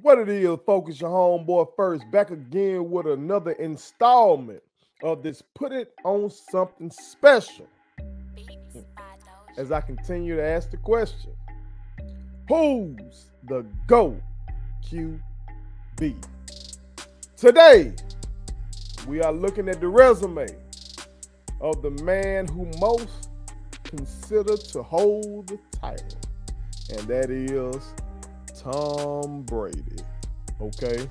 What it is, focus your homeboy first. Back again with another installment of this Put It On Something Special. Hmm. As I continue to ask the question Who's the GOAT QB? Today, we are looking at the resume of the man who most considered to hold the title, and that is Tom Brady. Okay.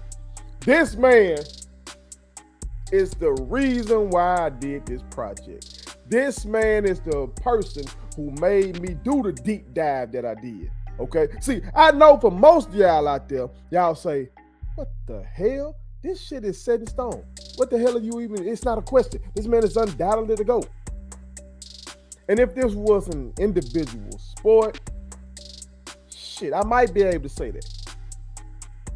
This man is the reason why I did this project. This man is the person who made me do the deep dive that I did. Okay. See, I know for most y'all out there, y'all say, what the hell? This shit is set in stone. What the hell are you even? It's not a question. This man is undoubtedly the GOAT. And if this was an individual sport, shit, I might be able to say that.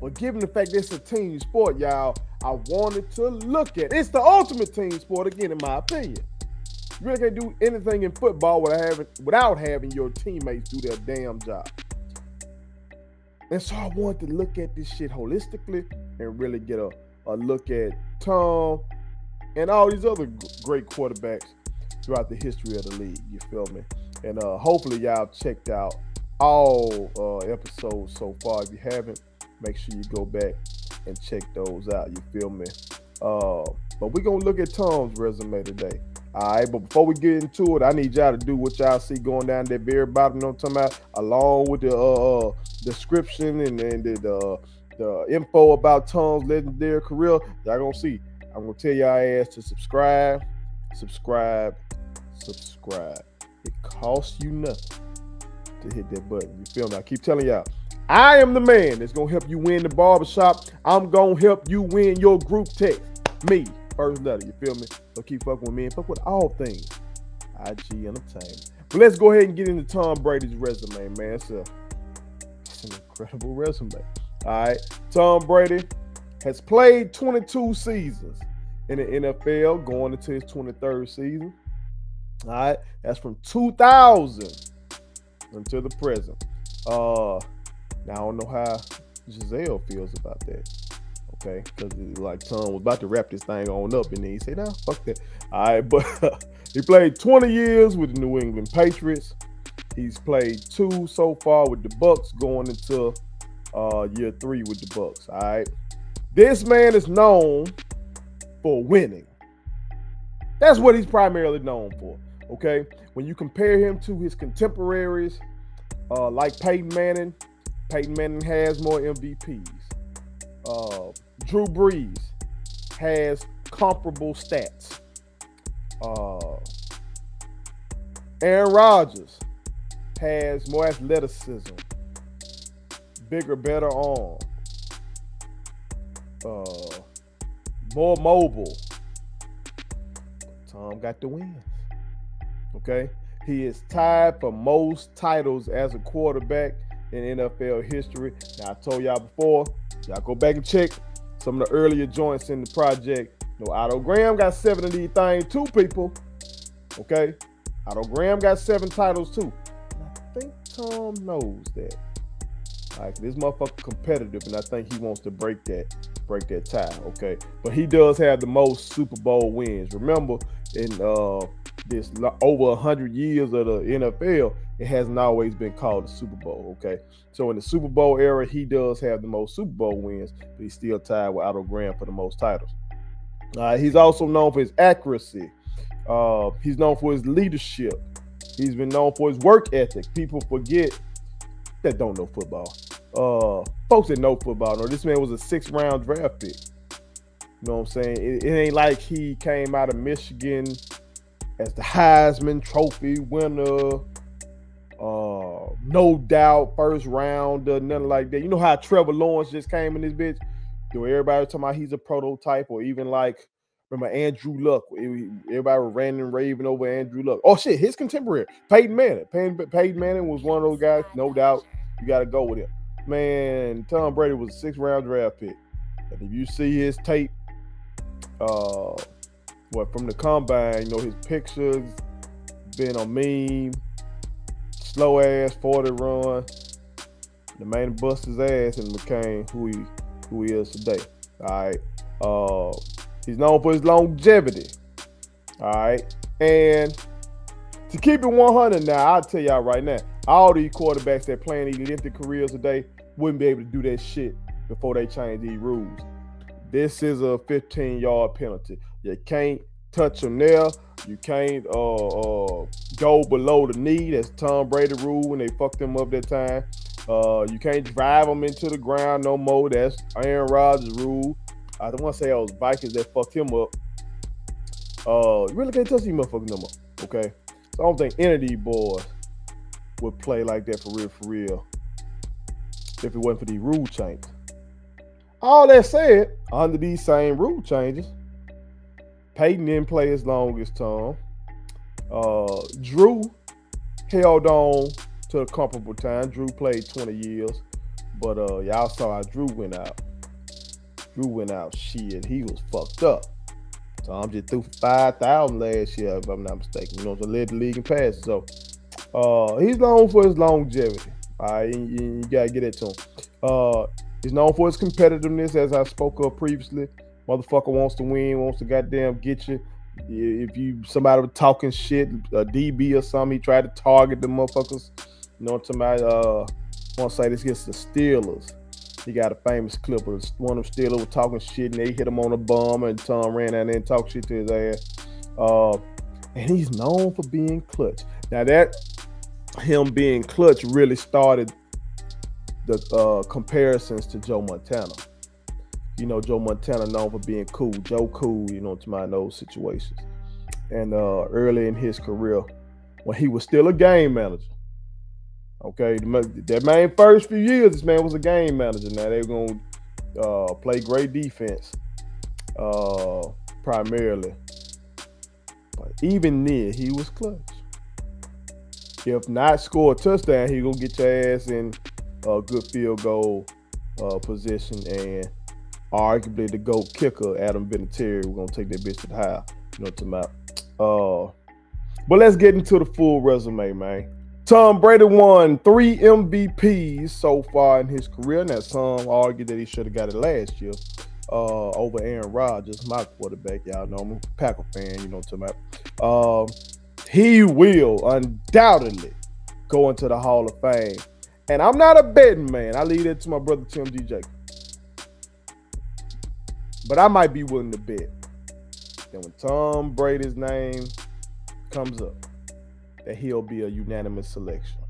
But given the fact this is a team sport, y'all, I wanted to look at. it. It's the ultimate team sport, again, in my opinion. You really can't do anything in football without having without having your teammates do their damn job. And so I wanted to look at this shit holistically and really get a, a look at Tom and all these other great quarterbacks throughout the history of the league. You feel me? And uh, hopefully y'all checked out all uh, episodes so far. If you haven't, make sure you go back and check those out. You feel me? Uh, but we're gonna look at Tom's resume today. All right, but before we get into it, I need y'all to do what y'all see going down there very bottom. You know what I'm talking about? Along with the uh, uh description and, and the, the the info about Tom's legendary career, y'all gonna see. I'm gonna tell y'all ass to subscribe, subscribe, subscribe. It costs you nothing to hit that button. You feel me? I keep telling y'all, I am the man that's gonna help you win the barbershop. I'm gonna help you win your group text. Me, first letter. You feel me? So keep fucking with me and fuck with all things IG Entertainment. But let's go ahead and get into Tom Brady's resume, man. It's, a, it's an incredible resume. All right, Tom Brady has played 22 seasons in the NFL, going into his 23rd season. All right, that's from 2000 until the present. Uh, now I don't know how Gisele feels about that. Okay, because like Tom was about to wrap this thing on up, and then he said, "Nah, fuck that." All right, but he played 20 years with the New England Patriots. He's played two so far with the Bucs, going into uh, year three with the Bucs. All right, this man is known for winning. That's what he's primarily known for. Okay, when you compare him to his contemporaries, uh, like Peyton Manning, Peyton Manning has more MVPs. Uh, Drew Brees has comparable stats. Uh, Aaron Rodgers has more athleticism, bigger, better arm, uh, more mobile. Tom got the wins. Okay. He is tied for most titles as a quarterback in NFL history. Now, I told y'all before, y'all go back and check some of the earlier joints in the project. No, Otto Graham got seven of these things, two people. Okay. Otto Graham got seven titles too. I think Tom knows that. Like this motherfucker competitive, and I think he wants to break that, break that tie. Okay, but he does have the most Super Bowl wins. Remember, in uh this over 100 years of the NFL, it hasn't always been called the Super Bowl. Okay. So in the Super Bowl era, he does have the most Super Bowl wins, but he's still tied with Otto Graham for the most titles. Uh, he's also known for his accuracy. Uh, he's known for his leadership. He's been known for his work ethic. People forget that don't know football. Uh, folks that know football know this man was a six round draft pick. You know what I'm saying? It, it ain't like he came out of Michigan as the Heisman Trophy winner. Uh, no doubt, first round, uh, nothing like that. You know how Trevor Lawrence just came in this bitch? Do everybody talking about he's a prototype, or even like remember Andrew Luck? Everybody was ranting raving over Andrew Luck. Oh shit, his contemporary Peyton Manning. Peyton, Peyton Manning was one of those guys. No doubt, you got to go with him. Man, Tom Brady was a six round draft pick, and if you see his tape, uh, what from the combine, you know, his pictures been a meme, slow ass 40 run. The man bust his ass and became who he who he is today. All right. Uh, he's known for his longevity. All right. And to keep it 100 now, I'll tell y'all right now, all these quarterbacks that playing lengthy careers today wouldn't be able to do that shit before they change these rules. This is a 15 yard penalty. You can't touch them there. You can't uh, uh, go below the knee. That's Tom Brady rule when they fucked him up that time. Uh, you can't drive them into the ground no more. That's Aaron Rodgers' rule. I don't want to say it was Vikings that fucked him up. Uh, you really can't touch these motherfuckers no more. Okay, so I don't think any of these boys would play like that for real, for real, if it wasn't for these rule changes. All that said, under these same rule changes, Peyton didn't play his longest time. Uh, Drew held on to a comparable time. Drew played 20 years, but uh, y'all saw how Drew went out. Drew went out. Shit, he was fucked up. Tom just threw five thousand last year, if I'm not mistaken. You know, to lead the league in passes. So uh, he's known for his longevity. All right, you, you gotta get it to him. Uh, he's known for his competitiveness, as I spoke of previously. Motherfucker wants to win, wants to goddamn get you. If you somebody was talking shit, a DB or something, he tried to target the motherfuckers. You know what I'm talking about? Uh, I want to say this against the Steelers. He got a famous clip of one of them Steelers was talking shit and they hit him on the bum and Tom ran out there and talked shit to his ass. Uh, and he's known for being clutch. Now that him being clutch really started the uh, comparisons to Joe Montana. You know, Joe Montana known for being cool. Joe Cool, you know, to my those situations. And uh, early in his career, when he was still a game manager, Okay, that man first few years, this man was a game manager. Now they're gonna uh, play great defense, uh, primarily. But even then, he was clutch. If not score a touchdown, he gonna get your ass in a good field goal uh, position, and arguably the GOAT kicker, Adam Vinatieri, we're gonna take that bitch to the high. You know what I'm? Uh, but let's get into the full resume, man. Tom Brady won three MVPs so far in his career. Now, some argue that he should have got it last year uh, over Aaron Rodgers, my quarterback. Y'all know I'm a Packer fan, you know what I'm about. Um, he will undoubtedly go into the Hall of Fame. And I'm not a betting man. I leave it to my brother Tim DJ. But I might be willing to bet that when Tom Brady's name comes up, that he'll be a unanimous selection.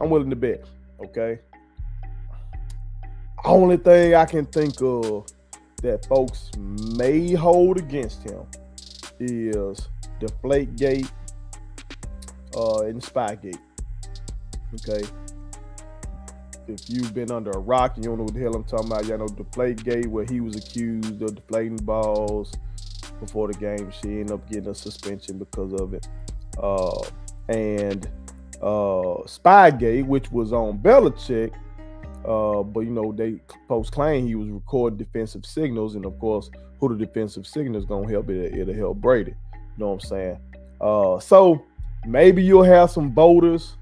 I'm willing to bet. Okay. Only thing I can think of that folks may hold against him is Deflategate uh, and Spygate. Okay. If you've been under a rock, and you don't know what the hell I'm talking about. Y'all know Deflategate, where he was accused of deflating balls before the game. She ended up getting a suspension because of it uh, and uh, Spygate, which was on Belichick. Uh, but you know, they post claim he was recording defensive signals, and of course, who the defensive signals gonna help it? It'll help Brady. You know what I'm saying? Uh, so maybe you'll have some voters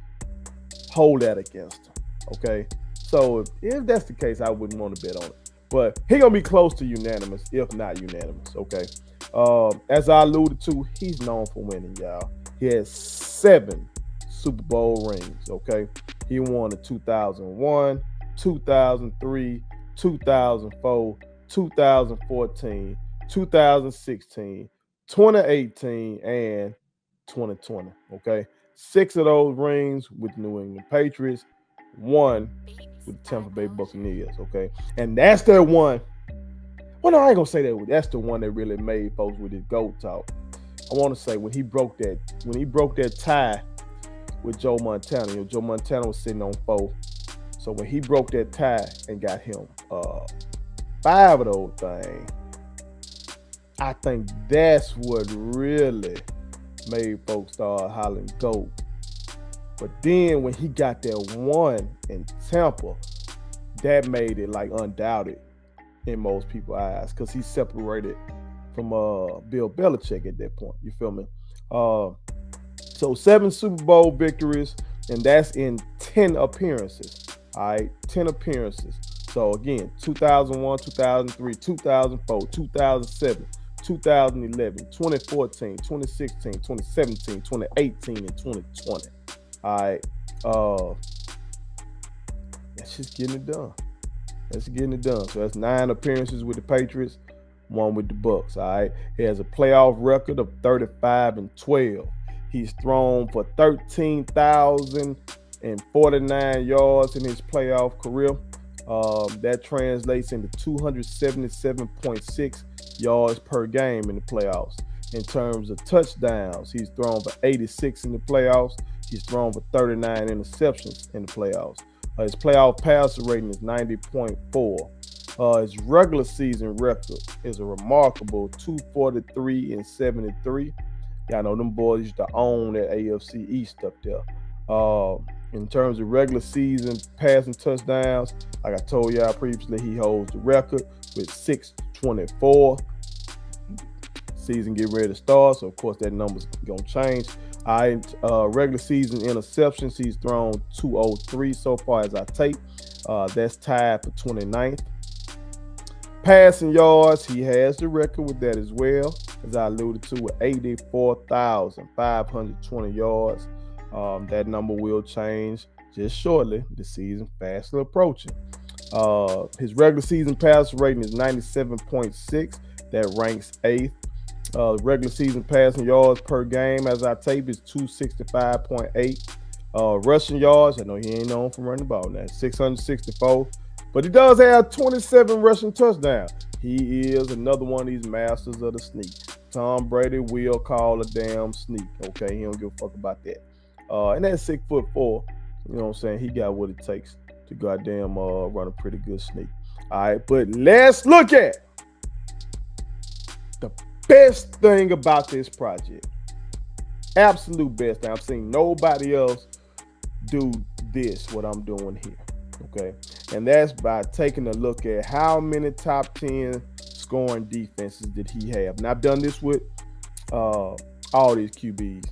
hold that against him. Okay, so if, if that's the case, I wouldn't want to bet on it. But he gonna be close to unanimous, if not unanimous. Okay. Uh, as I alluded to, he's known for winning, y'all. He has seven Super Bowl rings. Okay, he won in 2001, 2003, 2004, 2014, 2016, 2018, and 2020. Okay, six of those rings with New England Patriots, one with the Tampa Bay Buccaneers. Okay, and that's the one. Well, no, I ain't gonna say that. That's the one that really made folks with his goat talk. I want to say when he broke that when he broke that tie with Joe Montana. You know, Joe Montana was sitting on four. So when he broke that tie and got him uh, five of those things, I think that's what really made folks start hollering GOAT. But then when he got that one in Tampa, that made it like undoubted in most people's eyes because he separated from uh Bill Belichick at that point. You feel me? Uh, so seven Super Bowl victories, and that's in 10 appearances. All right, 10 appearances. So again, 2001, 2003, 2004, 2007, 2011, 2014, 2016, 2017, 2018, and 2020. All right. Uh, that's just getting it done. That's getting it done. So that's nine appearances with the Patriots, one with the Bucs. All right. He has a playoff record of 35 and 12. He's thrown for 13,049 yards in his playoff career. Um, that translates into 277.6 yards per game in the playoffs. In terms of touchdowns, he's thrown for 86 in the playoffs. He's thrown for 39 interceptions in the playoffs. Uh, his playoff passer rating is 90.4. Uh, his regular season record is a remarkable 243 and 73. Y'all know them boys used to own that AFC East up there. Uh, in terms of regular season passing touchdowns, like I told y'all previously, he holds the record with 624. Season getting ready to start, so of course that number's gonna change. I uh, regular season interceptions, he's thrown 203 so far as I take. Uh, that's tied for 29th. Passing yards, he has the record with that as well, as I alluded to, with 84,520 yards. Um, that number will change just shortly. The season fastly approaching. Uh, his regular season pass rating is 97.6. That ranks eighth. Uh, regular season passing yards per game as I tape is 265.8. Uh, rushing yards, I know he ain't known for running the ball now, 664. But he does have 27 rushing touchdowns. He is another one of these masters of the sneak. Tom Brady will call a damn sneak. Okay, he don't give a fuck about that. Uh, and that's six foot four. You know what I'm saying? He got what it takes to goddamn uh, run a pretty good sneak. All right, but let's look at best thing about this project. Absolute best thing. I've seen nobody else do this, what I'm doing here. Okay. And that's by taking a look at how many top 10 scoring defenses did he have. And I've done this with uh, all these QBs.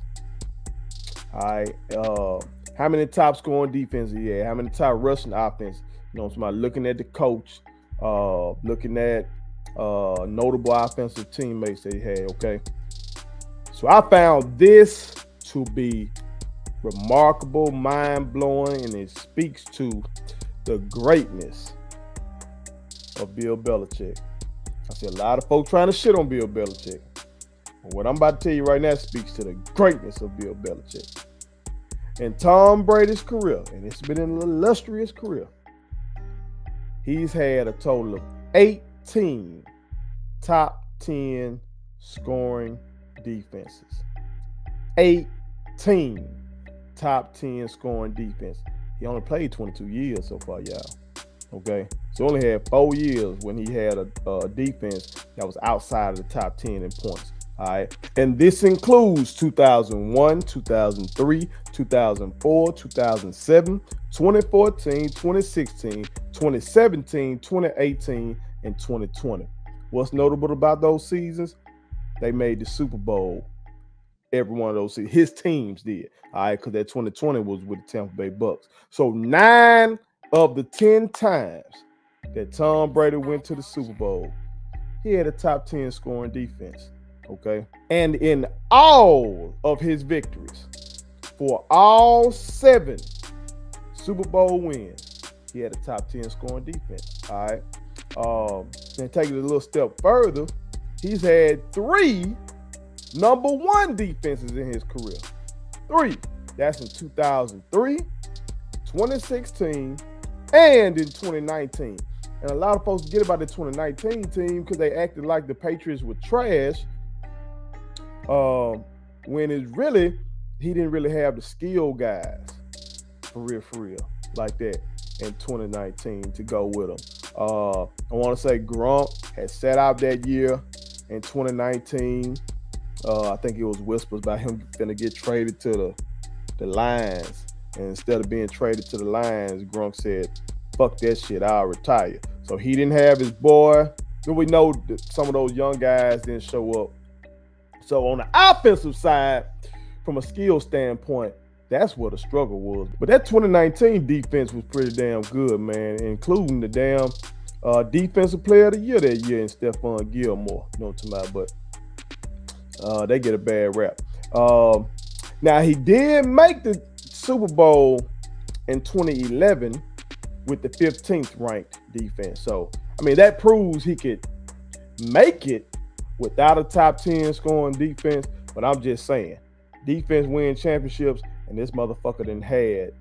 All right. Uh, how many top scoring defenses he had? How many top rushing offense? You know, somebody looking at the coach, uh, looking at uh, notable offensive teammates that he had. Okay. So I found this to be remarkable, mind blowing, and it speaks to the greatness of Bill Belichick. I see a lot of folks trying to shit on Bill Belichick. But what I'm about to tell you right now speaks to the greatness of Bill Belichick. In Tom Brady's career, and it's been an illustrious career, he's had a total of 18 top 10 scoring defenses. 18 top 10 scoring defense. He only played 22 years so far, y'all. Okay. So only had four years when he had a, a defense that was outside of the top 10 in points. All right. And this includes 2001, 2003, 2004, 2007, 2014, 2016, 2017, 2018, and 2020. What's notable about those seasons? They made the Super Bowl every one of those seasons. His teams did. All right, because that 2020 was with the Tampa Bay Bucs. So nine of the 10 times that Tom Brady went to the Super Bowl, he had a top 10 scoring defense. Okay. And in all of his victories, for all seven Super Bowl wins, he had a top 10 scoring defense. All right. Um, and take it a little step further, he's had three number one defenses in his career. Three. That's in 2003, 2016, and in 2019. And a lot of folks get about the 2019 team because they acted like the Patriots were trash. Um, when it's really he didn't really have the skill guys for real, for real, like that in 2019 to go with him. Uh, I want to say Gronk had set out that year in 2019 uh, I think it was whispers about him gonna get traded to the the Lions, and instead of being traded to the Lions, Gronk said, "Fuck that shit, I'll retire." So he didn't have his boy. Then we know that some of those young guys didn't show up. So on the offensive side, from a skill standpoint, That's what the struggle was. But that 2019 defense was pretty damn good, man, including the damn uh, defensive player of the year that year in Stephon Gilmore. You know what? But uh, they get a bad rap. Um, now he did make the Super Bowl in 2011 with the 15th ranked defense. So I mean that proves he could make it without a top 10 scoring defense. But I'm just saying, defense win championships, and this motherfucker didn't had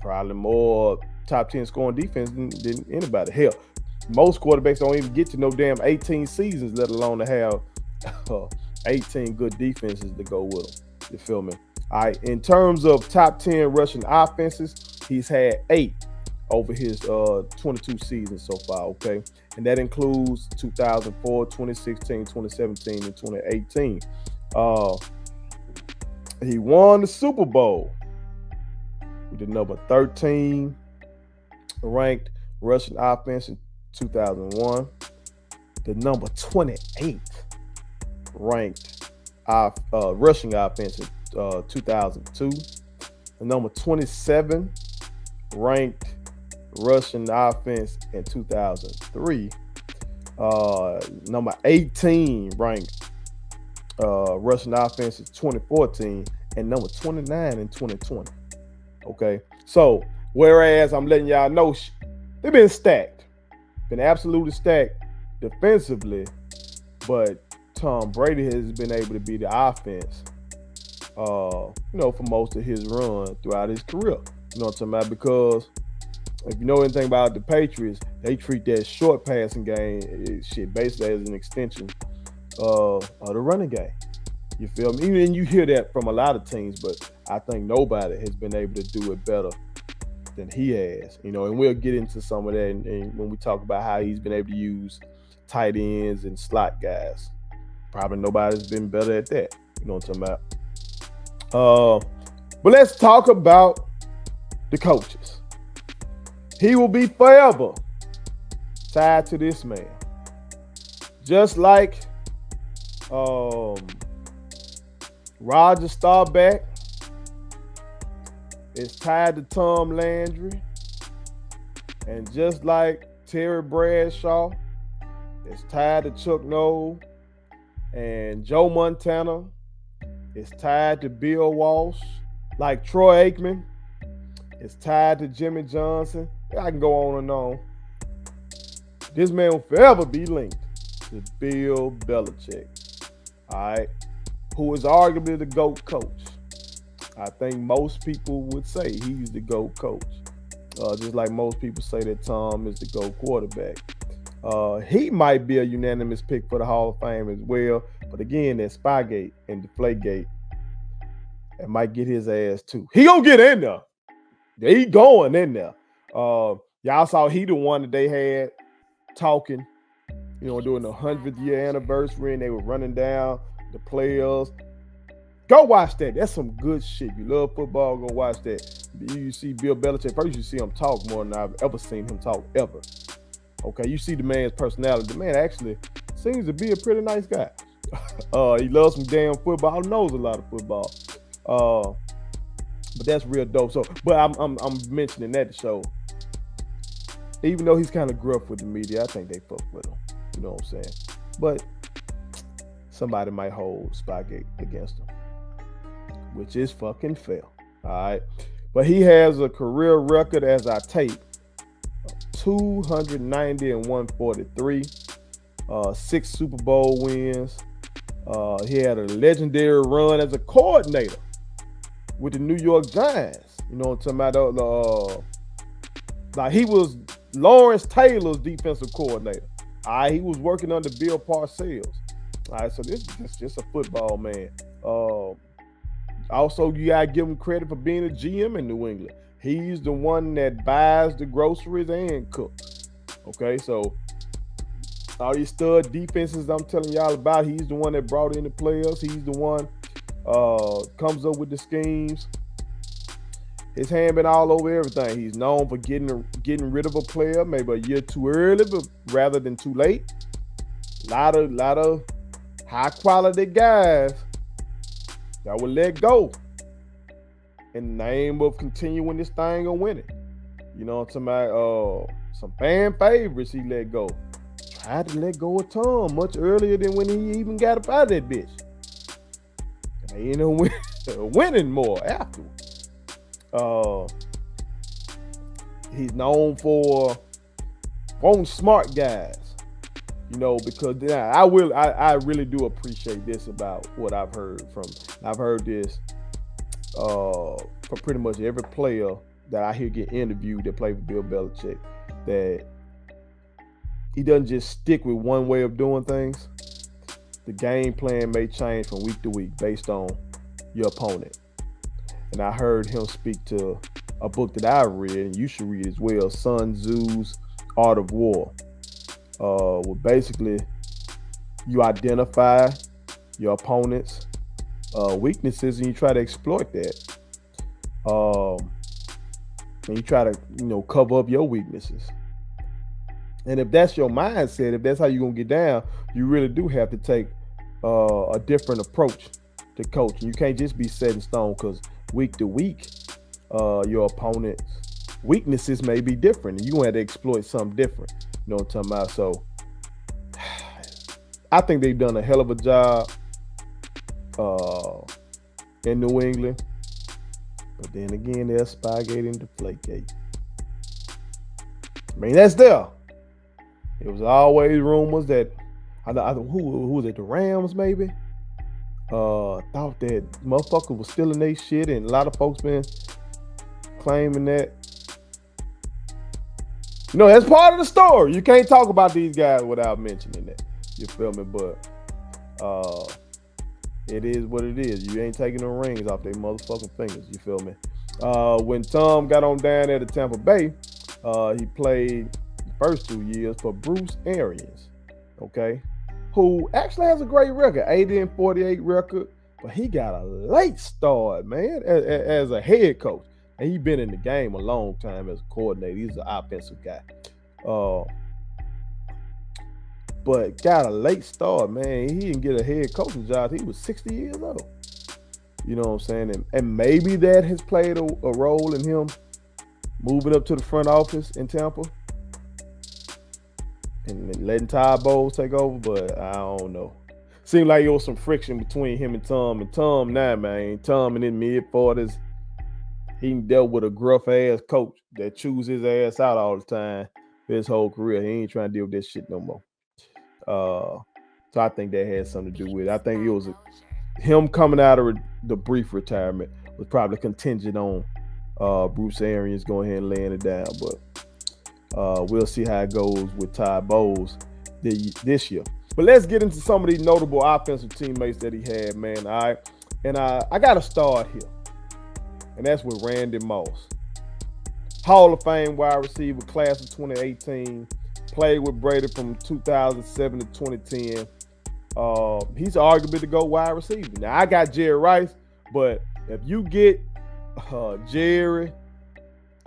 probably more top 10 scoring defense than, than anybody. Hell, most quarterbacks don't even get to no damn 18 seasons, let alone to have uh, 18 good defenses to go with them. You feel me? All right. In terms of top 10 rushing offenses, he's had eight over his uh 22 seasons so far. Okay. And that includes 2004, 2016, 2017, and 2018. Uh, he won the Super Bowl with the number 13 ranked rushing offense in 2001, the number 28 ranked uh, rushing offense in uh, 2002, the number 27 ranked rushing offense in 2003, uh, number 18 ranked uh, rushing offense in 2014, and number 29 in 2020. Okay, so whereas I'm letting y'all know they've been stacked, been absolutely stacked defensively, but Tom Brady has been able to be the offense, uh, you know, for most of his run throughout his career. You know what I'm talking about? Because if you know anything about the Patriots, they treat that short passing game shit basically as an extension uh, of the running game. You feel me? Even you hear that from a lot of teams, but I think nobody has been able to do it better than he has. You know, and we'll get into some of that and, and when we talk about how he's been able to use tight ends and slot guys. Probably nobody's been better at that. You know what I'm talking about? Uh, but let's talk about the coaches. He will be forever tied to this man. Just like um, Roger Staubach is tied to Tom Landry. And just like Terry Bradshaw is tied to Chuck Noll and Joe Montana is tied to Bill Walsh, like Troy Aikman is tied to Jimmy Johnson. I can go on and on. This man will forever be linked to Bill Belichick. All right. Who is arguably the GOAT coach. I think most people would say he's the GOAT coach. Uh, just like most people say that Tom is the GOAT quarterback. Uh, he might be a unanimous pick for the Hall of Fame as well. But again, that Spygate and Deflategate, it might get his ass too. He gonna get in there. He going in there. Uh, y'all saw he the one that they had talking, you know, doing the hundredth year anniversary, and they were running down the players. Go watch that. That's some good shit. You love football, go watch that. You see Bill Belichick. First, you see him talk more than I've ever seen him talk ever. Okay, you see the man's personality. The man actually seems to be a pretty nice guy. uh, he loves some damn football. Knows a lot of football. Uh, but that's real dope. So, but I'm I'm, I'm mentioning that to show. Even though he's kind of gruff with the media, I think they fuck with him. You know what I'm saying? But somebody might hold Spygate against him, which is fucking fair. All right. But he has a career record as I tape 290 and 143, uh, six Super Bowl wins. Uh, he had a legendary run as a coordinator with the New York Giants. You know what I'm talking about? Uh, like he was Lawrence Taylor's defensive coordinator. Right, he was working under Bill Parcells. All right, so this is just a football man. Uh, also, you gotta give him credit for being a GM in New England. He's the one that buys the groceries and cooks. Okay, so all these stud defenses I'm telling y'all about, he's the one that brought in the players. He's the one uh comes up with the schemes. His hand been all over everything. He's known for getting getting rid of a player maybe a year too early, but rather than too late. A lot of lot of high quality guys that will let go in the name of continuing this thing and winning. You know, some uh some fan favorites he let go. Tried to let go of Tom much earlier than when he even got up out of that bitch. And they winning more afterwards. Uh, he's known for wanting smart guys. You know, because yeah, I will I, I really do appreciate this about what I've heard from I've heard this uh for pretty much every player that I hear get interviewed that play for Bill Belichick that he doesn't just stick with one way of doing things. The game plan may change from week to week based on your opponent. And I heard him speak to a book that I read, and you should read as well, Sun Tzu's Art of War. Uh, well, basically, you identify your opponent's uh, weaknesses and you try to exploit that. Um, and you try to, you know, cover up your weaknesses. And if that's your mindset, if that's how you're gonna get down, you really do have to take uh, a different approach to coaching. You can't just be set in stone because week to week, uh, your opponent's weaknesses may be different, you have to exploit something different. You know what I'm talking about? So, I think they've done a hell of a job uh, in New England. But then again, there's Spygate and Deflategate. I mean, that's there. It was always rumors that I, I who who was it? The Rams maybe. Uh, thought that motherfucker was stealing their shit, and a lot of folks been claiming that. You know, that's part of the story. You can't talk about these guys without mentioning that. You feel me? But uh, it is what it is. You ain't taking the rings off their motherfucking fingers. You feel me? Uh, when Tom got on down there to Tampa Bay, uh, he played first two years for Bruce Arians, okay, who actually has a great record, 80 and 48 record, but he got a late start, man, as, as a head coach. And he's been in the game a long time as a coordinator. He's an offensive guy. Uh, but got a late start, man. He didn't get a head coaching job. He was 60 years old. You know what I'm saying? And, and maybe that has played a, a role in him moving up to the front office in Tampa and letting Todd Bowles take over, but I don't know. Seemed like there was some friction between him and Tom. And Tom now, man, Tom in his mid forties, he dealt with a gruff ass coach that chews his ass out all the time his whole career. He ain't trying to deal with this shit no more. Uh, so I think that had something to do with it. I think it was a, him coming out of the brief retirement was probably contingent on uh, Bruce Arians going ahead and laying it down. But uh, we'll see how it goes with Todd Bowles this year. But let's get into some of these notable offensive teammates that he had, man. All right. And I, I got to start here. And that's with Randy Moss. Hall of Fame wide receiver, class of 2018. Played with Brady from 2007 to 2010. Uh, he's arguably the go wide receiver. Now, I got Jerry Rice, but if you get uh, Jerry,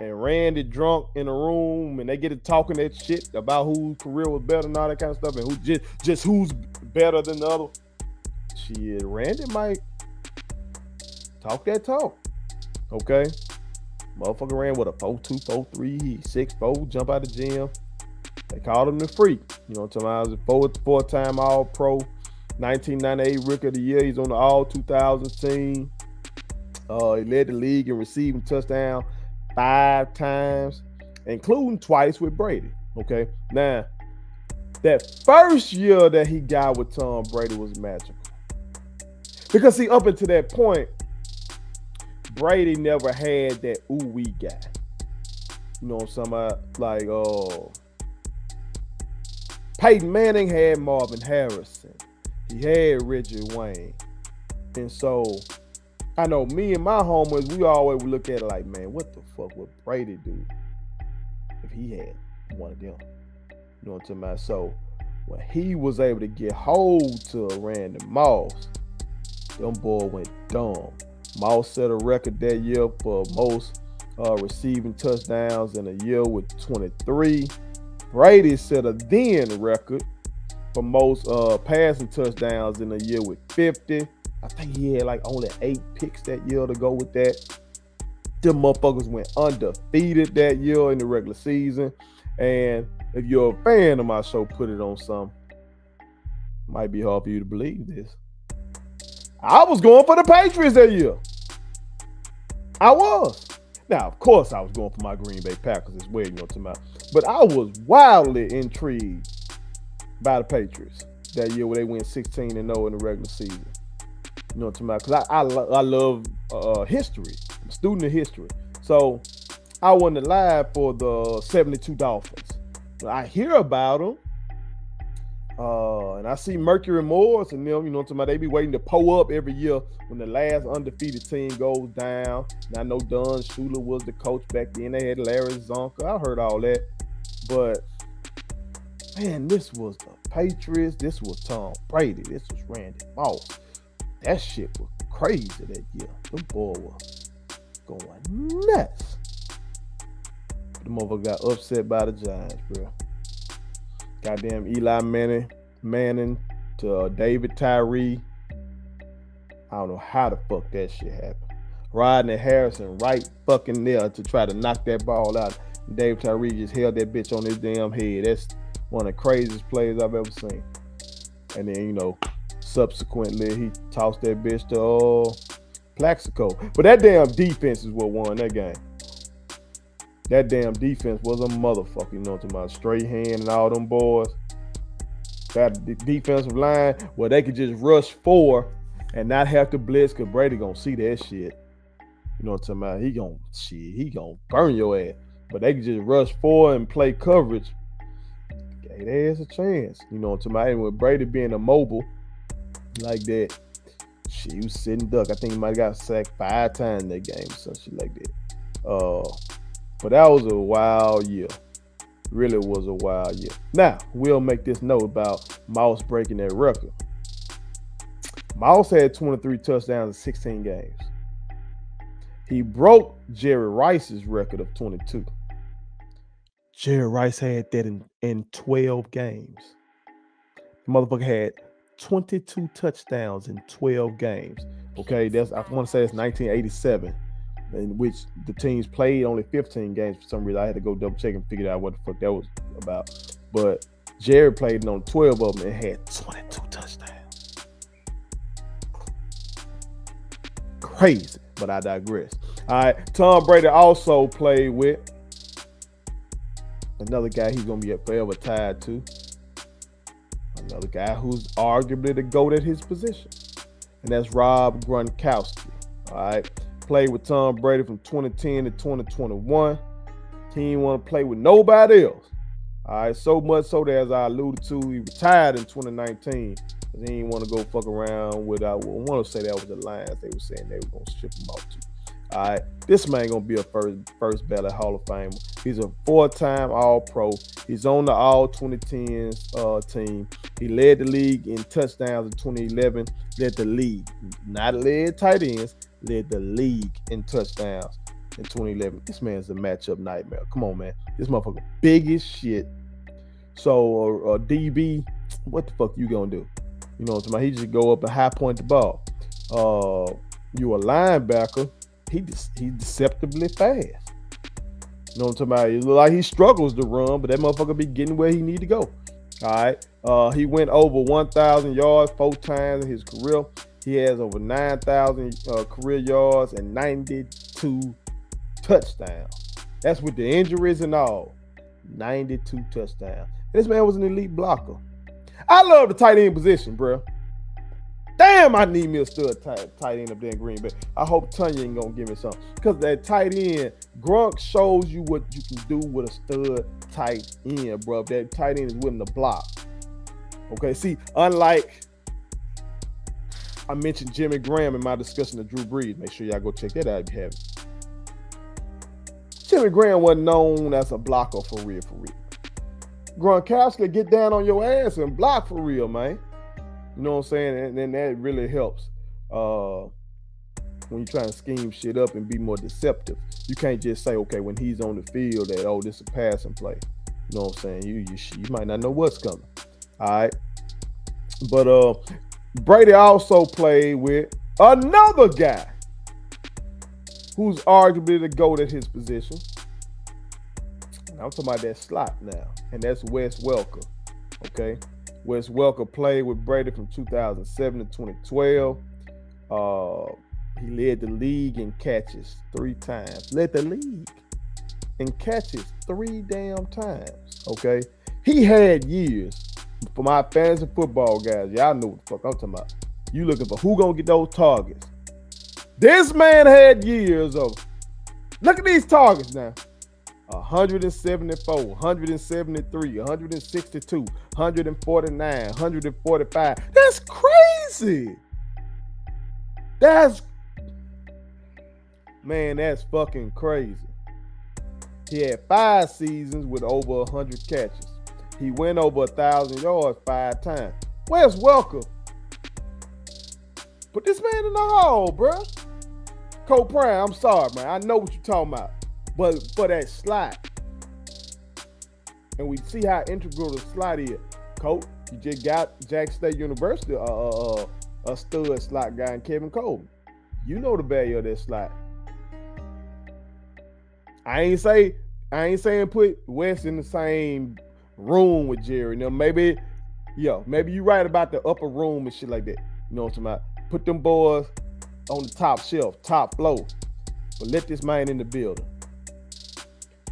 and Randy drunk in a room and they get to talking that shit about whose career was better and all that kind of stuff and who just just who's better than the other. Shit, Randy might talk that talk. Okay. Motherfucker ran with a 4-2, 4-3, 6-4, jump out the gym. They called him the freak. You know what I'm talking about? Four, four-time All-Pro, 1998 Rookie of the Year. He's on the All-2000 team. Uh, he led the league in receiving touchdown five times, including twice with Brady. Okay. Now, that first year that he got with Tom Brady was magical. Because see, up until that point, Brady never had that ooh we guy. You know talking? Like, oh, Peyton Manning had Marvin Harrison. He had Richard Wayne. And so I know me and my homers, we always look at it like, man, what the fuck would Brady do if he had one of them? You know what I'm about? So when he was able to get hold to a Randy Moss, them boy went dumb. Moss set a record that year for most uh, receiving touchdowns in a year with 23. Brady set a then record for most uh, passing touchdowns in a year with 50. I think he had like only eight picks that year to go with that. Them motherfuckers went undefeated that year in the regular season. And if you're a fan of my show, put it on some. Might be hard for you to believe this. I was going for the Patriots that year. I was. Now, of course, I was going for my Green Bay Packers as well, you know, but I was wildly intrigued by the Patriots that year where they went 16 and 0 in the regular season. You know, to my because I, I I love uh, history. I'm a student of history, so I wasn't alive for the 72 Dolphins. I hear about them uh, and I see Mercury Morris and them, you know, to my they be waiting to pull up every year when the last undefeated team goes down. And I know Don Shula was the coach back then. They had Larry Csonka. I heard all that. But man, this was the Patriots. This was Tom Brady. This was Randy Moss. That shit was crazy that year. The boy was going nuts. The motherfucker got upset by the Giants, bro. Goddamn Eli Manning, Manning to uh, David Tyree. I don't know how the fuck that shit happened. Rodney Harrison right fucking there to try to knock that ball out. David Tyree just held that bitch on his damn head. That's one of the craziest plays I've ever seen. And then, you know, subsequently he tossed that bitch to uh, Plaxico. But that damn defense is what won that game that damn defense was a motherfucker, you know, to my Strahan and all them boys. That defensive line where they could just rush four and not have to blitz because Brady gonna see that shit. You know what I'm talking about? He gonna shit, he gonna burn your ass. But they could just rush four and play coverage. Gave ass a chance. You know what I'm talking about? And with Brady being a mobile like that, she was sitting duck. I think he might have got sacked five times that game, or something like that. Uh but that was a wild year. Really was a wild year. Now, we'll make this note about Moss breaking that record. Moss had 23 touchdowns in 16 games. He broke Jerry Rice's record of 22. Jerry Rice had that in, in 12 games. The motherfucker had 22 touchdowns in 12 games. Okay, that's I want to say it's 1987 in which the teams played only 15 games for some reason. I had to go double check and figure out what the fuck that was about. But Jared played on 12 of them and had 22 touchdowns. Crazy, but I digress. All right, Tom Brady also played with another guy he's gonna be up forever tied to. Another guy who's arguably the GOAT at his position. And that's Rob Gronkowski. All right played with Tom Brady from 2010 to 2021. He didn't want to play with nobody else. All right, so much so that as I alluded to, he retired in 2019 because he didn't want to go fuck around with. I want to say that was the Lions. They were saying they were gonna ship him out to. All right, this man gonna be a first first ballot Hall of Famer. He's a four-time All-Pro. He's on the All 2010s uh, team. He led the league in touchdowns in 2011. Led the league, not led tight ends, led the league in touchdowns in 2011. This man's a matchup nightmare. Come on, man. This motherfucker big as shit. So, uh, uh, DB, what the fuck you gonna do? You know what I'm about? He just go up and high point the ball. Uh, you a linebacker, he de- he deceptively fast. You know what I'm talking about? It look like he struggles to run, but that motherfucker be getting where he need to go. All right. Uh, he went over 1,000 yards four times in his career. He has over 9,000 uh, career yards and 92 touchdowns. That's with the injuries and all. 92 touchdowns. This man was an elite blocker. I love the tight end position, bro. Damn, I need me a stud tight, tight end up there in Green Bay. I hope Tanya ain't gonna give me something. Because that tight end, Gronk shows you what you can do with a stud tight end, bro. That tight end is willing to block. Okay, see, unlike I mentioned Jimmy Graham in my discussion of Drew Brees. Make sure y'all go check that out if you haven't. Jimmy Graham wasn't known as a blocker for real, for real. Gronkowski get down on your ass and block for real, man. You know what I'm saying? And then that really helps uh, when you're trying to scheme shit up and be more deceptive. You can't just say, okay, when he's on the field, that oh, this is a passing play. You know what I'm saying? You you you might not know what's coming. All right. But uh Brady also played with another guy who's arguably the GOAT at his position. I'm talking about that slot now, and that's Wes Welker. Okay. Wes Welker played with Brady from 2007 to 2012. Uh, he led the league in catches three times. Led the league in catches three damn times. Okay. He had years for my fantasy football guys. Y'all know what the fuck I'm talking about. You looking for who gonna get those targets. This man had years of look at these targets now. 174, 173, 162, 149, 145. That's crazy. That's man, that's fucking crazy. He had five seasons with over 100 catches. He went over a thousand yards five times. Wes Welker? Put this man in the hole, bruh. Coach Prime, I'm sorry, man. I know what you're talking about. But for that slot, and we see how integral the slot is. Coach, you just got Jack State University, uh, uh, uh, a stud slot guy, and Kevin Coleman. You know the value of that slot. I ain't say I ain't saying put Wes in the same room with Jerry. Now maybe, yo, maybe you right about the upper room and shit like that. You know what I'm talking about? Put them boys on the top shelf, top floor. But let this man in the building.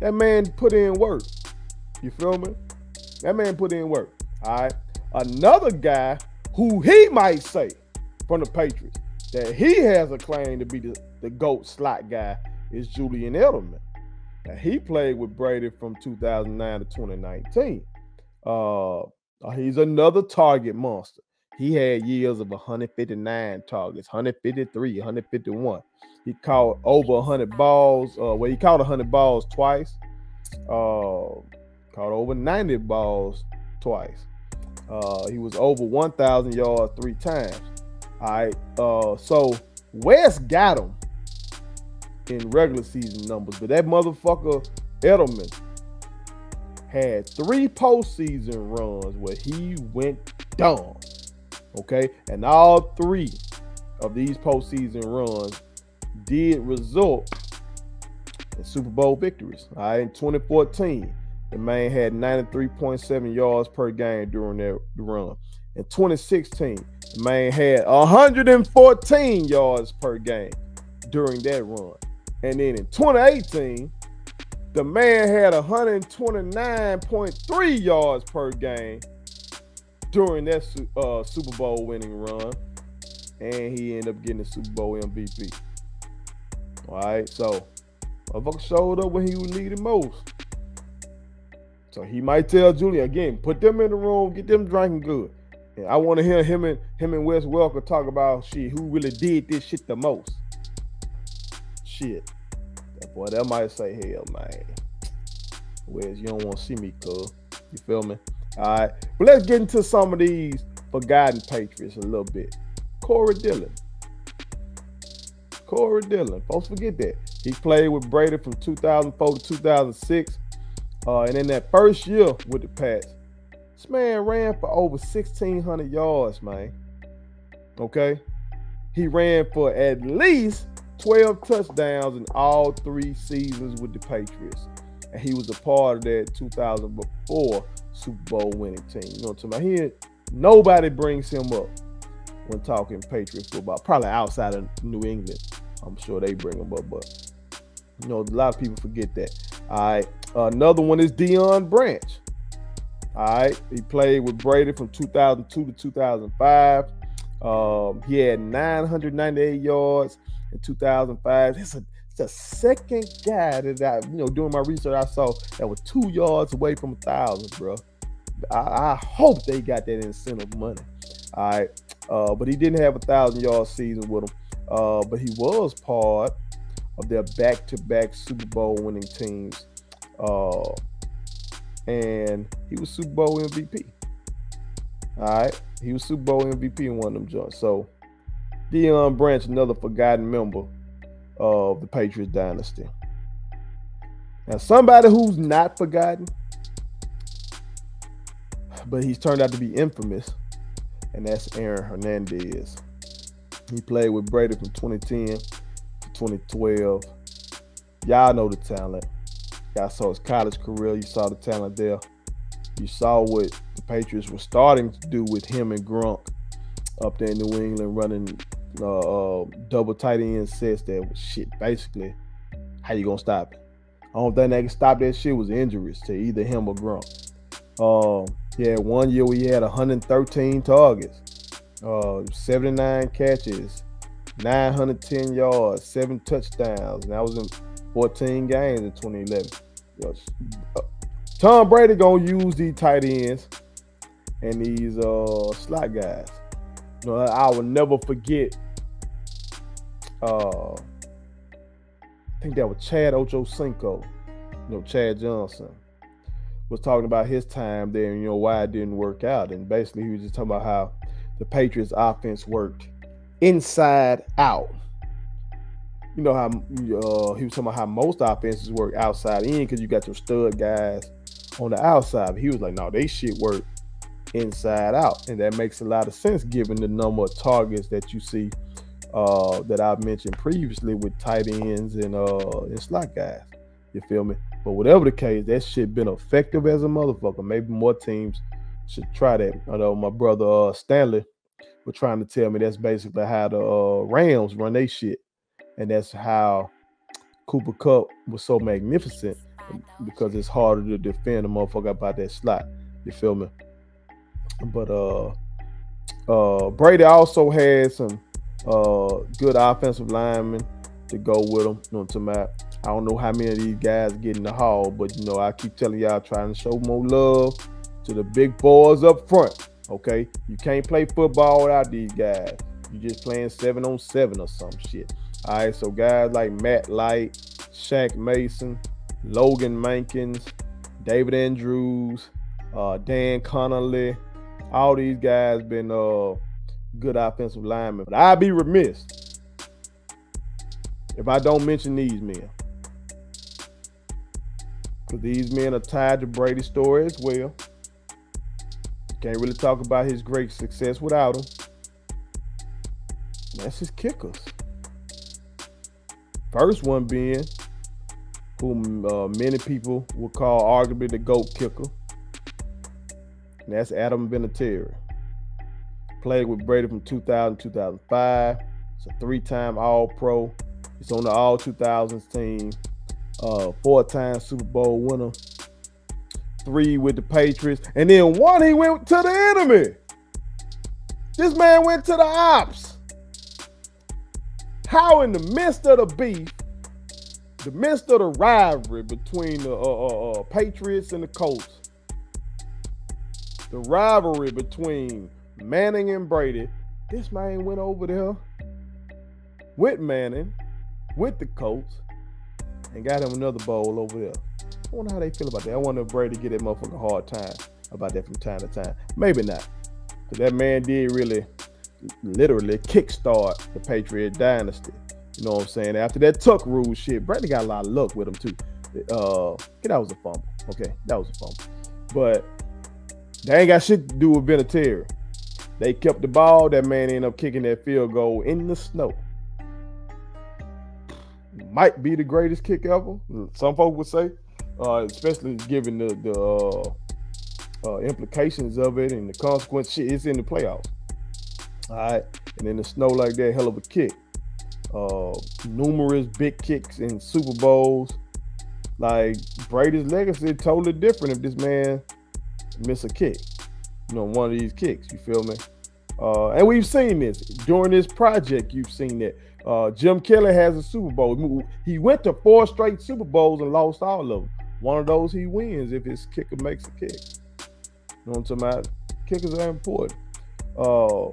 That man put in work. You feel me? That man put in work. All right. Another guy who he might say from the Patriots that he has a claim to be the, the GOAT slot guy is Julian Edelman. Now, he played with Brady from 2009 to 2019. Uh, he's another target monster. He had years of 159 targets, 153, 151. He caught over 100 balls. Uh, well, he caught 100 balls twice. Uh, caught over 90 balls twice. Uh, he was over 1,000 yards three times. All right. Uh, so Wes got him in regular season numbers, but that motherfucker Edelman had three postseason runs where he went dumb. Okay, and all three of these postseason runs did result in Super Bowl victories. All right, in 2014, the man had 93.7 yards per game during that run. In 2016, the man had 114 yards per game during that run. And then in 2018, the man had 129.3 yards per game during that uh, Super Bowl winning run. And he ended up getting the Super Bowl MVP. All right, so motherfucker showed up when he was needed most. So he might tell Julian again, put them in the room, get them drinking good. And I want to hear him and him and Wes Welker talk about shit, who really did this shit the most. Shit. That boy, that might say, hell, man. Wes, you don't want to see me, cuz. You feel me? All right. But let's get into some of these forgotten Patriots a little bit. Corey Dillon. Corey Dillon. Folks forget that. He played with Brady from 2004 to 2006. Uh, and in that first year with the Pats, this man ran for over 1,600 yards, man. Okay? He ran for at least 12 touchdowns in all three seasons with the Patriots. And he was a part of that 2004 Super Bowl winning team. You know what I'm nobody brings him up when talking Patriot football. Probably outside of New England. I'm sure they bring him up, but you know, a lot of people forget that. All right. Another one is Deion Branch. All right. He played with Brady from 2002 to 2005. Um, he had 998 yards in 2005. It's a, a second guy that I, you know, doing my research, I saw that was two yards away from a thousand, bro. I, I hope they got that incentive money. All right. Uh, but he didn't have a thousand yard season with him. Uh, but he was part of their back-to-back Super Bowl winning teams. Uh, and he was Super Bowl MVP. All right, he was Super Bowl MVP in one of them joints. So Deion Branch, another forgotten member of the Patriots dynasty. Now, somebody who's not forgotten, but he's turned out to be infamous, and that's Aaron Hernandez. He played with Brady from 2010 to 2012. Y'all know the talent. Y'all saw his college career. You saw the talent there. You saw what the Patriots were starting to do with him and Gronk up there in New England running uh, uh, double tight end sets that was shit. Basically, how you gonna stop it? I don't think they can stop that shit was injuries to either him or Gronk. Um, yeah, one year we had 113 targets, uh, 79 catches, 910 yards, seven touchdowns. And that was in 14 games in 2011. Uh, Tom Brady gonna use these tight ends and these uh slot guys. Know, I will never forget. Uh, I think that was Chad Ochocinco. You know, Chad Johnson was talking about his time there and you know why it didn't work out. And basically, he was just talking about how the Patriots' offense worked inside out. You know how uh, he was talking about how most offenses work outside in because you got your stud guys on the outside. But he was like, no, they shit work inside out, and that makes a lot of sense given the number of targets that you see uh, that I've mentioned previously with tight ends and uh, and slot guys. You feel me? But whatever the case, that shit been effective as a motherfucker. Maybe more teams should try that. I know my brother uh, Stanley was trying to tell me that's basically how the uh, Rams run their shit, and that's how Cooper Kupp was so magnificent because it's harder to defend a motherfucker about that slot. You feel me? But uh, uh, Brady also had some uh good offensive linemen to go with him. You know what about? I don't know how many of these guys get in the hall, but you know, I keep telling y'all trying to show more love to the big boys up front. Okay, you can't play football without these guys. You just playing seven on seven or some shit. All right, so guys like Matt Light, Shaq Mason, Logan Mankins, David Andrews, uh, Dan Connolly, all these guys been uh, good offensive linemen. But I'd be remiss if I don't mention these men. Because these men are tied to Brady's story as well. Can't really talk about his great success without him. That's his kickers. First one being whom uh, many people would call arguably the GOAT kicker. And that's Adam Vinatieri. Played with Brady from 2000 to 2005. It's a three time All Pro. He's on the All 2000s team. Uh, four time Super Bowl winner. Three with the Patriots. And then one, he went to the enemy. This man went to the ops. How, in the midst of the beef, the midst of the rivalry between the uh, uh, uh, Patriots and the Colts, the rivalry between Manning and Brady, this man went over there with Manning, with the Colts, and got him another bowl over there. I wonder how they feel about that. I wonder if Brady get that motherfucker a hard time about that from time to time. Maybe not. Because that man did really, literally kickstart the Patriot dynasty. You know what I'm saying? After that Tuck rule shit, Brady got a lot of luck with him too. Uh, that was a fumble. Okay, that was a fumble. But they ain't got shit to do with Vinatieri. They kept the ball. That man ended up kicking that field goal in the snow. Might be the greatest kick ever. Some folks would say, uh, especially given the the uh, uh, implications of it and the consequence. Shit, it's in the playoffs. All right, and in the snow like that, hell of a kick uh, numerous big kicks in Super Bowls. Like Brady's legacy totally different if this man miss a kick. You know, one of these kicks. You feel me? Uh, and we've seen this during this project. You've seen that. Uh, Jim Kelly has a Super Bowl. He went to four straight Super Bowls and lost all of them. One of those he wins if his kicker makes a kick. You know what I'm talking about? Kickers are important. Uh,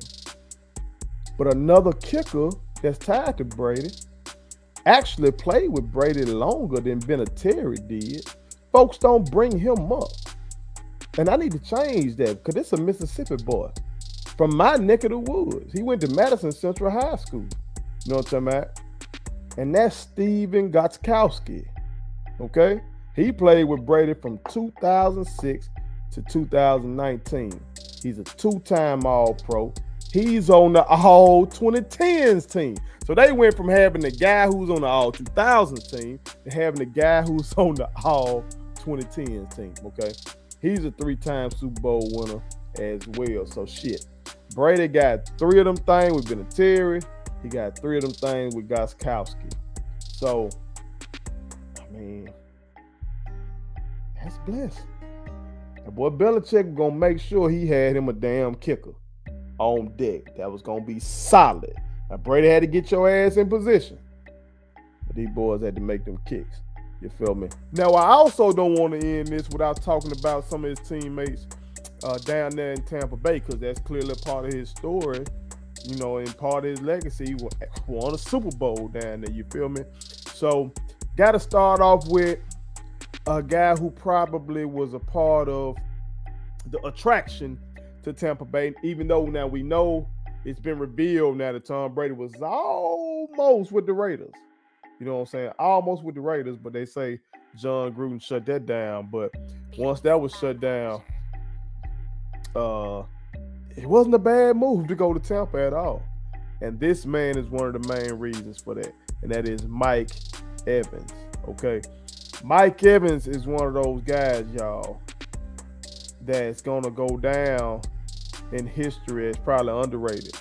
but another kicker that's tied to Brady actually played with Brady longer than Vinatieri did. Folks don't bring him up. And I need to change that because it's a Mississippi boy from my neck of the woods. He went to Madison Central High School. You know what I'm talking about? And that's Stephen Gostkowski. Okay? He played with Brady from 2006 to 2019. He's a two time All Pro. He's on the all 2010s team. So they went from having the guy who's on the all 2000s team to having the guy who's on the all 2010s team. Okay. He's a three time Super Bowl winner as well. So shit. Brady got three of them things with Vinatieri. He got three of them things with Gostkowski. So, I mean, that's blessed. And boy Belichick gonna make sure he had him a damn kicker on deck. That was gonna be solid. Now Brady had to get your ass in position. But these boys had to make them kicks. You feel me? Now I also don't want to end this without talking about some of his teammates uh, down there in Tampa Bay, because that's clearly part of his story. You know, and part of his legacy, he won a Super Bowl down there. You feel me? So, got to start off with a guy who probably was a part of the attraction to Tampa Bay, even though now we know it's been revealed now that Tom Brady was almost with the Raiders. You know what I'm saying? Almost with the Raiders, but they say Jon Gruden shut that down. But once that was shut down, uh, it wasn't a bad move to go to Tampa at all. And this man is one of the main reasons for that, and that is Mike Evans. Okay, Mike Evans is one of those guys, y'all, that's gonna go down in history as probably underrated.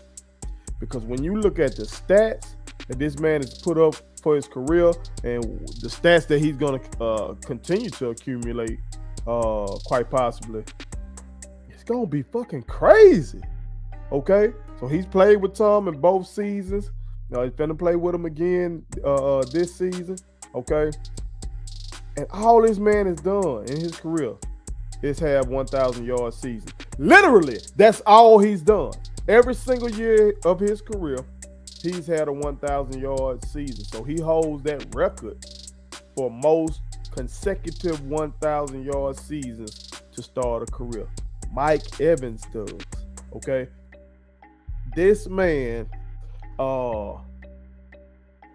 Because when you look at the stats that this man has put up for his career and the stats that he's going to uh, continue to accumulate, uh, quite possibly, it's going to be fucking crazy. Okay? So he's played with Tom in both seasons. Now he's to play with him again uh, uh, this season. Okay? And all this man has done in his career is have 1,000 yard season. Literally, that's all he's done. Every single year of his career, he's had a 1,000 yard season. So he holds that record for most consecutive 1,000 yard seasons to start a career. Mike Evans does. Okay. This man uh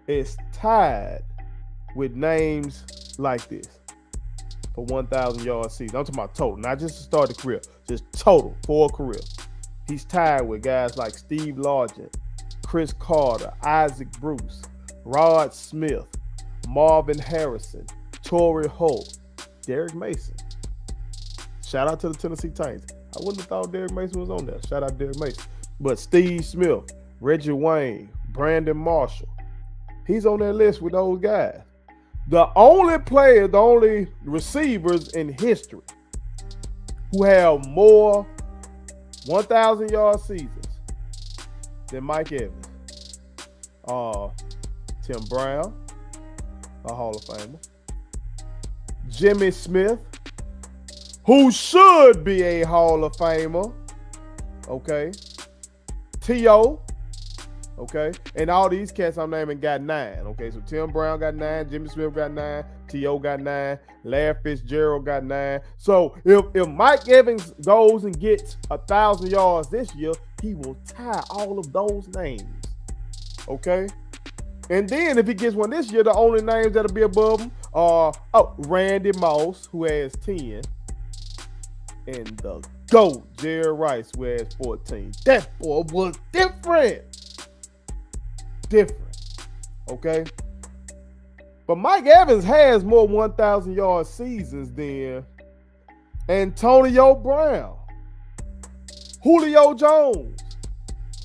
is tied with names like this for 1,000 yard season. I'm talking about total, not just to start the career, just total for a career. He's tied with guys like Steve Largent, Cris Carter, Isaac Bruce, Rod Smith, Marvin Harrison, Torry Holt, Derrick Mason. Shout out to the Tennessee Titans. I wouldn't have thought Derrick Mason was on there. Shout out Derrick Mason. But Steve Smith, Reggie Wayne, Brandon Marshall, he's on that list with those guys. The only player, the only receivers in history who have more 1,000 yard seasons than Mike Evans. Uh, Tim Brown, a Hall of Famer. Jimmy Smith, who should be a Hall of Famer. Okay. T.O., Okay. And all these cats I'm naming got nine. Okay. So Tim Brown got nine, Jimmy Smith got nine, T.O. got nine, Larry Fitzgerald got nine. So if, if Mike Evans goes and gets a thousand yards this year, he will tie all of those names. Okay. And then if he gets one this year, the only names that'll be above him are oh Randy Moss, who has 10, and the GOAT, Jerry Rice, who has 14. That boy was different different. Okay. But Mike Evans has more 1,000 yard seasons than Antonio Brown, Julio Jones,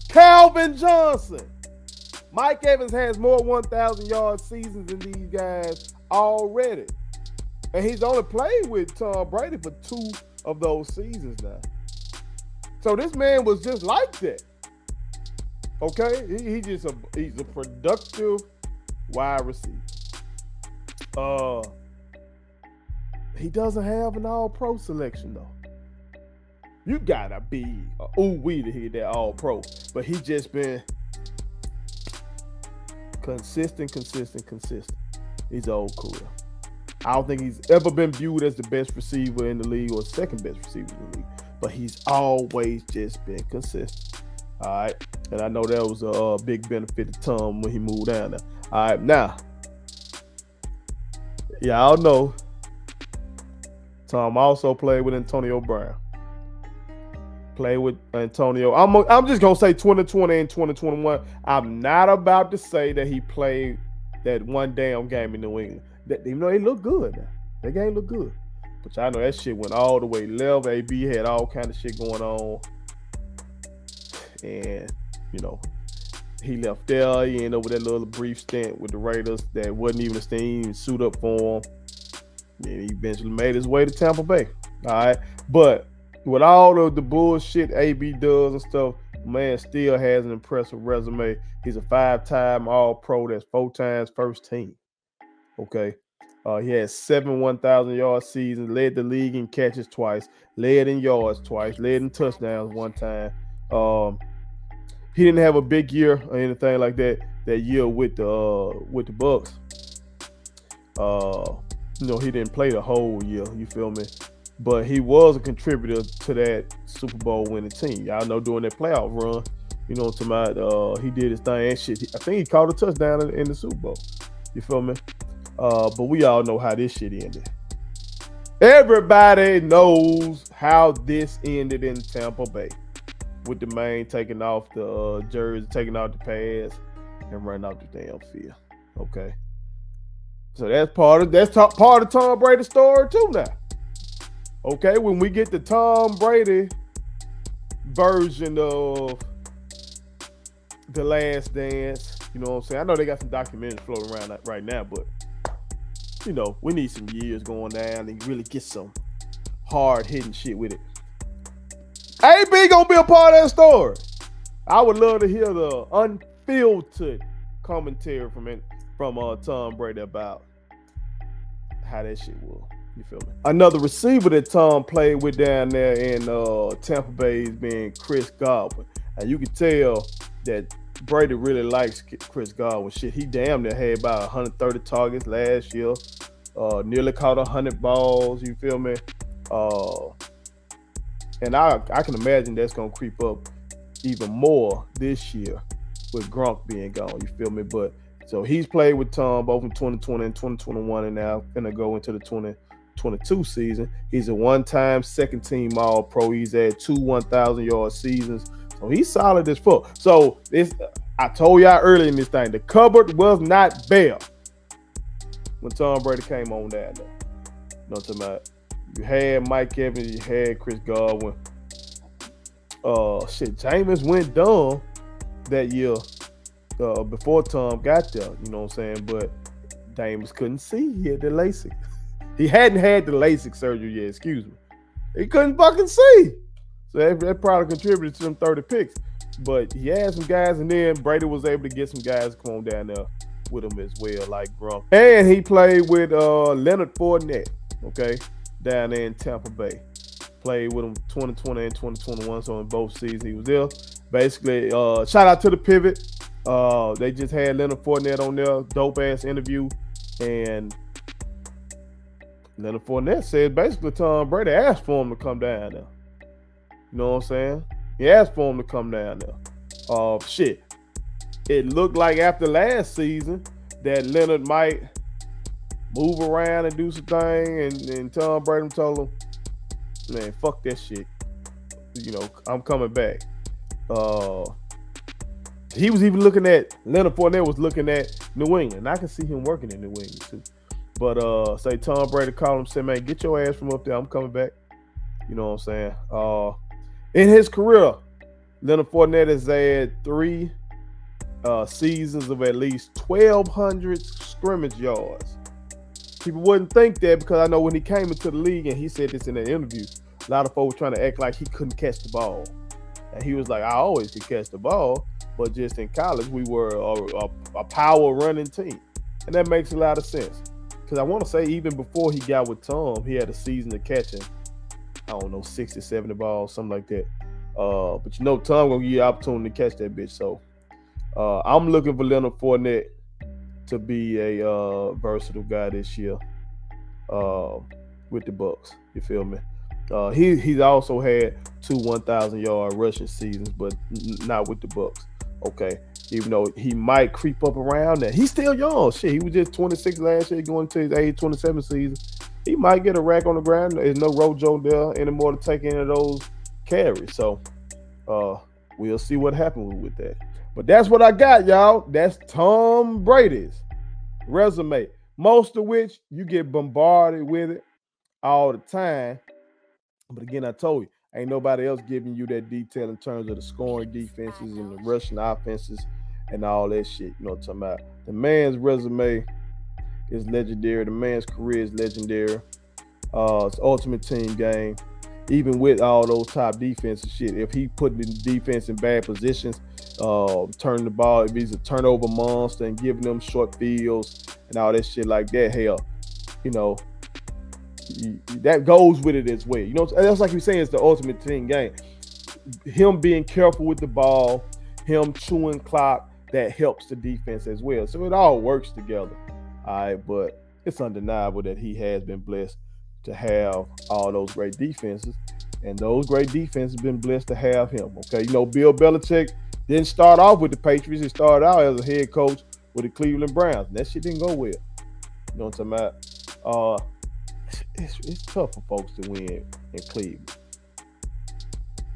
Calvin Johnson. Mike Evans has more 1,000 yard seasons than these guys already. And he's only played with Tom Brady for two of those seasons now. So this man was just like that. Okay, he, he just a he's a productive wide receiver. Uh, he doesn't have an All Pro selection though. You gotta be a ooh wee to hit that All Pro, but he just been consistent, consistent, consistent. His old career. I don't think he's ever been viewed as the best receiver in the league or second best receiver in the league, but he's always just been consistent. All right. And I know that was a, a big benefit to Tom when he moved down there. All right. Now, y'all know Tom also played with Antonio Brown. Play with Antonio. I'm I'm just gonna say 2020 and 2021. I'm not about to say that he played that one damn game in New England. That even though they look good, that game look good. But I know that shit went all the way left. AB had all kind of shit going on, and you know he left there. He ended up with that little brief stint with the Raiders that wasn't even a steam suit up for him. And he eventually made his way to Tampa Bay. All right, but with all of the bullshit AB does and stuff, man still has an impressive resume. He's a five-time All-Pro. That's four times first team. Okay. Uh, he has seven 1,000 yard seasons, led the league in catches twice, led in yards twice, led in touchdowns one time. Um, he didn't have a big year or anything like that that year with the uh, with the Bucs. Uh, you know, he didn't play the whole year. You feel me? But he was a contributor to that Super Bowl winning team. Y'all know during that playoff run, you know what I'm talking about? Uh, he did his thing and shit. I think he caught a touchdown in, in the Super Bowl. You feel me? Uh, but we all know how this shit ended. Everybody knows how this ended in Tampa Bay, with the man taking off the uh, jersey, taking off the pads, and running off the damn field. Okay, so that's part of that's part of Tom Brady's story too now. Okay, when we get the Tom Brady version of the Last Dance, you know what I'm saying? I know they got some documentaries floating around right now, but you know, we need some years going down and really get some hard hitting shit with it. AB gonna be a part of that story. I would love to hear the unfiltered commentary from it, from uh, Tom Brady about how that shit was. You feel me? Another receiver that Tom played with down there in uh, Tampa Bay is being Chris Godwin. And you can tell that Brady really likes Chris Godwin. Shit, he damn near had about 130 targets last year. Uh, nearly caught 100 balls. You feel me? Uh, and I I can imagine that's gonna creep up even more this year with Gronk being gone. You feel me? But so he's played with Tom both in 2020 and 2021, and now gonna go into the 20 22 season. He's a one-time second team all pro. He's had two 1,000 yard seasons. So he's solid as fuck. So this I told y'all earlier in this thing, the cupboard was not bare when Tom Brady came on down there. You know what I'm talking about? You had Mike Evans, you had Chris Godwin. Uh shit, Jameis went dumb that year uh, before Tom got there, you know what I'm saying? But Jameis couldn't see. He had the LASIK. He hadn't had the LASIK surgery yet, excuse me. He couldn't fucking see. So that, that probably contributed to them 30 picks. But he had some guys, and then Brady was able to get some guys come on down there with him as well, like Gronk. And he played with uh, Leonard Fournette, okay, down there in Tampa Bay. Played with him 2020 and 2021, so in both seasons he was there. Basically, uh, shout out to the pivot. Uh, they just had Leonard Fournette on there, dope ass interview, and Leonard Fournette said basically Tom Brady asked for him to come down there. You know what I'm saying? He asked for him to come down there. Uh, shit. It looked like after last season that Leonard might move around and do some thing, and, and Tom Brady told him, "Man, fuck that shit. You know, I'm coming back." Uh, he was even looking at Leonard Fournette was looking at New England. I can see him working in New England too. But uh, say Tom Brady called him, said, "Man, get your ass from up there. I'm coming back." You know what I'm saying? Uh, in his career, Leonard Fournette has had three uh, seasons of at least 1,200 scrimmage yards. People wouldn't think that because I know when he came into the league and he said this in an interview, a lot of folks were trying to act like he couldn't catch the ball, and he was like, "I always could catch the ball, but just in college we were a, a, a power running team," and that makes a lot of sense because I want to say even before he got with Tom, he had a season of catching, I don't know, 60, 70 balls, something like that. Uh, but you know, Tom gonna give you opportunity to catch that bitch. So uh, I'm looking for Leonard Fournette to be a uh, versatile guy this year uh, with the Bucs. You feel me? Uh, he he's also had two 1,000 yard rushing seasons, but not with the Bucs. Okay, even though he might creep up around that. He's still young. Shit, he was just 26 last year, going to his age 27 season. He might get a rack on the ground. There's no Rojo there anymore to take any of those carries. So uh, we'll see what happens with that. But that's what I got, y'all. That's Tom Brady's resume. Most of which you get bombarded with it all the time. But again, I told you, ain't nobody else giving you that detail in terms of the scoring defenses and the rushing offenses and all that shit. You know what I'm talking about? The man's resume is legendary. The man's career is legendary. Uh, it's ultimate team game. Even with all those top defensive shit, if he put the defense in bad positions, uh, turning the ball, if he's a turnover monster and giving them short fields and all that shit like that, hell, you know, that goes with it as well. You know, that's like you're saying, it's the ultimate team game. Him being careful with the ball, him chewing clock, that helps the defense as well. So it all works together. All right, but it's undeniable that he has been blessed to have all those great defenses, and those great defenses have been blessed to have him. Okay, you know, Bill Belichick didn't start off with the Patriots; he started out as a head coach with the Cleveland Browns. And that shit didn't go well. You know what I'm talking about? Uh, it's, it's tough for folks to win in Cleveland.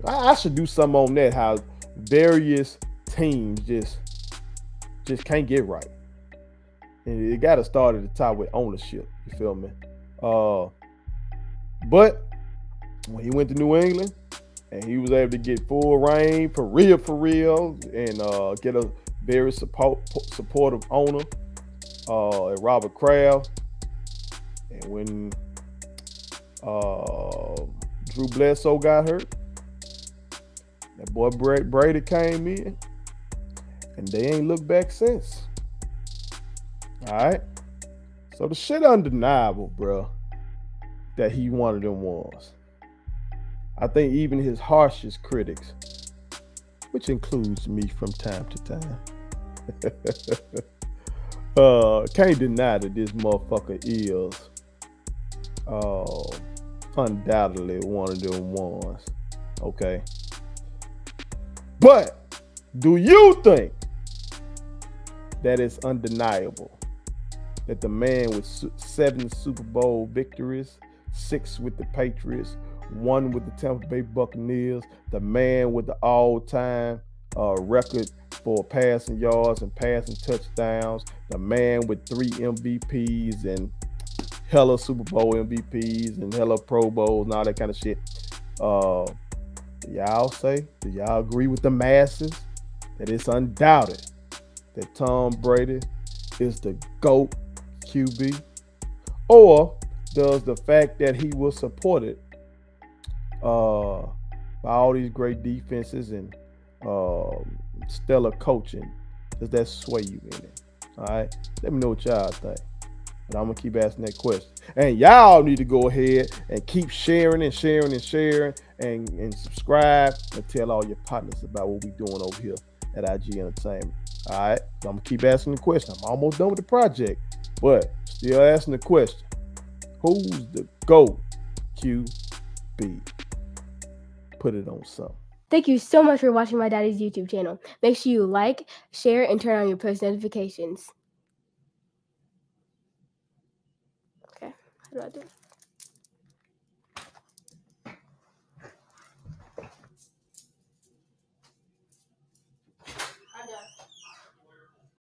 I, I should do something on that. How various teams just just can't get right. And it got to start at the top with ownership. You feel me? Uh, but when he went to New England and he was able to get full reign for real, for real, and uh, get a very support, supportive owner, uh, Robert Kraft. And when uh, Drew Bledsoe got hurt, that boy Brady came in and they ain't looked back since. All right. So the shit undeniable, bro, that he one of them ones. I think even his harshest critics, which includes me from time to time, uh, can't deny that this motherfucker is uh, undoubtedly one of them ones. Okay. But do you think that it's undeniable that the man with seven Super Bowl victories, six with the Patriots, one with the Tampa Bay Buccaneers, the man with the all-time uh, record for passing yards and passing touchdowns, the man with three MVPs and hella Super Bowl MVPs and hella Pro Bowls and all that kind of shit. Uh, y'all say? Do y'all agree with the masses that it's undoubted that Tom Brady is the GOAT QB? Or does the fact that he was supported uh, by all these great defenses and uh, stellar coaching, does that sway you in it? All right, let me know what y'all think. But I'm gonna keep asking that question. And y'all need to go ahead and keep sharing and sharing and sharing and, and subscribe and tell all your partners about what we're doing over here at IG Entertainment. All right. So I'm gonna keep asking the question. I'm almost done with the project, but still asking the question. Who's the GOAT QB? Put it on some. Thank you so much for watching my daddy's YouTube channel. Make sure you like, share, and turn on your post notifications. Okay, how do I do?